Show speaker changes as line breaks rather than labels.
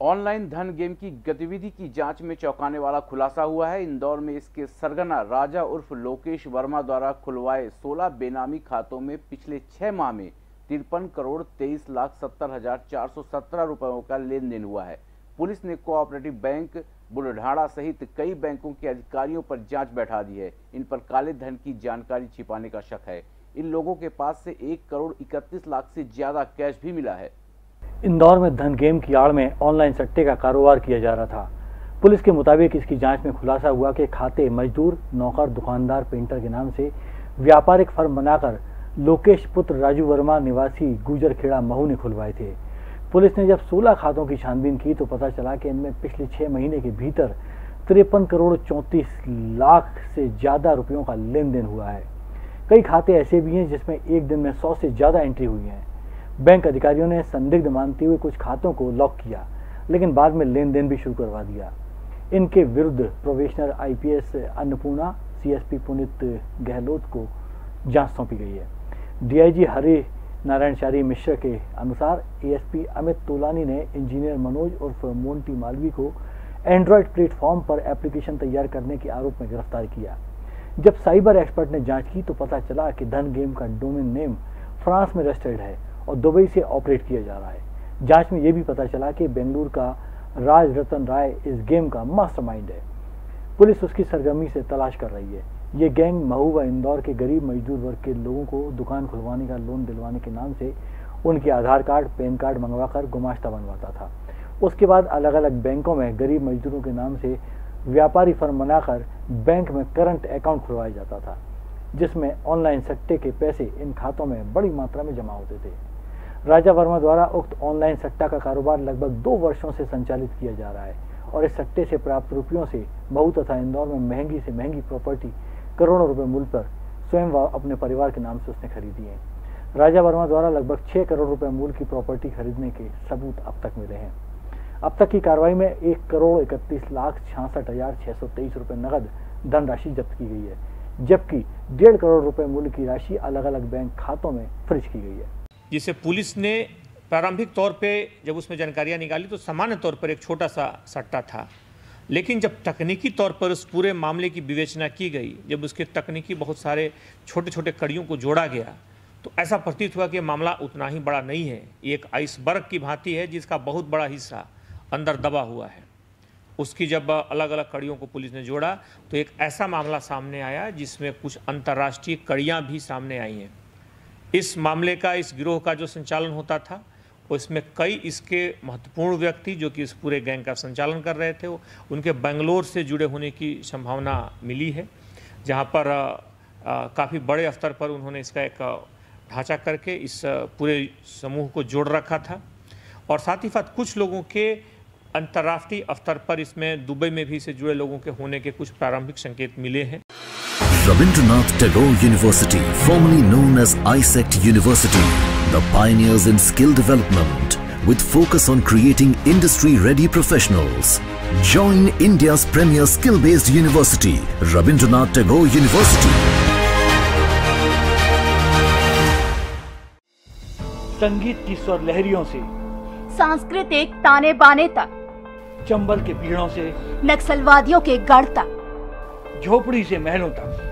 Online धन game की गतिविधि की जाँच में चौंकाने वाला खुलासा हुआ है। इंदौर में इसके सरगना राजा उर्फ़ लोकेश वर्मा द्वारा खुलवाए 16 बेनामी खातों में पिछले छह माह में तिरपन करोड़ तेईस लाख सत्तर हज़ार चार सौ सत्रह रुपयों का लेन देन हुआ है। पुलिस ने कोऑपरेटिव बैंक बुलढाणा सहित कई बैंकों के अधिकारियों पर जाँच बैठा दी है। इन पर काले धन की जानकारी छिपाने का शक है। इन लोगों के पास से एक करोड़ इकतीस लाख से ज़्यादा कैश भी मिला है।
इंदौर में धन गेम की आड़ में ऑनलाइन सट्टे का कारोबार किया जा रहा था। पुलिस के मुताबिक इसकी जाँच में खुलासा हुआ कि खाते मजदूर, नौकर, दुकानदार, पेंटर के नाम से व्यापारिक फर्म बनाकर लोकेश पुत्र राजू वर्मा, निवासी गुजरखेड़ा महू ने खुलवाए थे। पुलिस ने जब 16 खातों की छानबीन की तो पता चला कि इनमें पिछले छह महीने के भीतर तिरपन करोड़ चौंतीस लाख से ज़्यादा रुपयों का लेन देन हुआ है। कई खाते ऐसे भी हैं जिसमें एक दिन में सौ से ज़्यादा एंट्री हुई है। बैंक अधिकारियों ने संदिग्ध मानते हुए कुछ खातों को लॉक किया, लेकिन बाद में लेन देन भी शुरू करवा दिया। इनके विरुद्ध professional IPS Annapurna, CSP Punit Gehlot को जाँच सौंपी गई है। डीआईजी हरि नारायण चारी मिश्र के अनुसार एएसपी अमित तोलानी ने इंजीनियर मनोज उर्फ़ मोन्टी मालवी को एंड्रॉयड प्लेटफॉर्म पर एप्लीकेशन तैयार करने के आरोप में गिरफ़्तार किया। जब साइबर एक्सपर्ट ने जाँच की तो पता चला कि धन गेम का डोमेन नेम फ्रांस में रजिस्टर्ड है। और दुबई से ऑपरेट किया जा रहा है। जाँच में यह भी पता चला कि बेंगलुरु का राज रतन राय इस गेम का मास्टरमाइंड है। पुलिस उसकी सरगर्मी से तलाश कर रही है। ये गैंग महू व इंदौर के गरीब मजदूर वर्ग के लोगों को दुकान खुलवाने का लोन दिलवाने के नाम से उनके आधार कार्ड, पैन कार्ड मंगवाकर गुमाश्ता बनवाता था। उसके बाद अलग अलग बैंकों में गरीब मजदूरों के नाम से व्यापारी फर्म बनाकर बैंक में करंट अकाउंट खुलवाया जाता था, जिसमें ऑनलाइन सट्टे के पैसे इन खातों में बड़ी मात्रा में जमा होते थे। राजा वर्मा द्वारा उक्त ऑनलाइन सट्टा का कारोबार लगभग दो वर्षों से संचालित किया जा रहा है और इस सट्टे से प्राप्त रुपयों से बहु तथा इंदौर में महँगी से महँगी प्रॉपर्टी करोड़ों रुपए मूल्य पर स्वयं व अपने परिवार के नाम से उसने खरीदी है। राजा वर्मा द्वारा लगभग छह करोड़ रुपए मूल्य की प्रॉपर्टी खरीदने के सबूत अब तक मिले हैं। अब तक की कार्रवाई में एक करोड़ इकतीस लाख छियासठ हज़ार छह सौ तेईस रुपए नगद धनराशि जब्त की गई है, जबकि डेढ़ करोड़ रुपए मूल्य की राशि अलग अलग बैंक खातों में फ्रिज की गई है।
जिसे पुलिस ने प्रारंभिक तौर पे जब उसमें जानकारियाँ निकाली तो सामान्य तौर पर एक छोटा सा सट्टा था। लेकिन जब तकनीकी तौर पर उस पूरे मामले की विवेचना की गई, जब उसके तकनीकी बहुत सारे छोटे छोटे कड़ियों को जोड़ा गया तो ऐसा प्रतीत हुआ कि मामला उतना ही बड़ा नहीं है। ये एक आइसबर्ग की भांति है जिसका बहुत बड़ा हिस्सा अंदर दबा हुआ है। उसकी जब अलग अलग कड़ियों को पुलिस ने जोड़ा तो एक ऐसा मामला सामने आया जिसमें कुछ अंतर्राष्ट्रीय कड़ियाँ भी सामने आई हैं। इस मामले का, इस गिरोह का जो संचालन होता था, उसमें कई इसके महत्वपूर्ण व्यक्ति जो कि इस पूरे गैंग का संचालन कर रहे थे, उनके बेंगलोर से जुड़े होने की संभावना मिली है, जहाँ पर काफ़ी बड़े स्तर पर उन्होंने इसका एक ढांचा करके इस पूरे समूह को जोड़ रखा था। और साथ ही साथ कुछ लोगों के अंतर्राष्ट्रीय स्तर पर इसमें दुबई में भी से जुड़े लोगों के होने के कुछ प्रारंभिक संकेत मिले हैं।
Rabindranath Tagore University, formerly known as ISECT University, the pioneers in skill development with focus on creating industry-ready professionals. Join India's premier skill-based university, Rabindranath Tagore University.
संगीत की स्वर लहरियों से
सांस्कृतिक ताने बाने तक
चंबल के पीड़ों से
नक्सलवादियों के गढ़ तक
झोपड़ी से महलों तक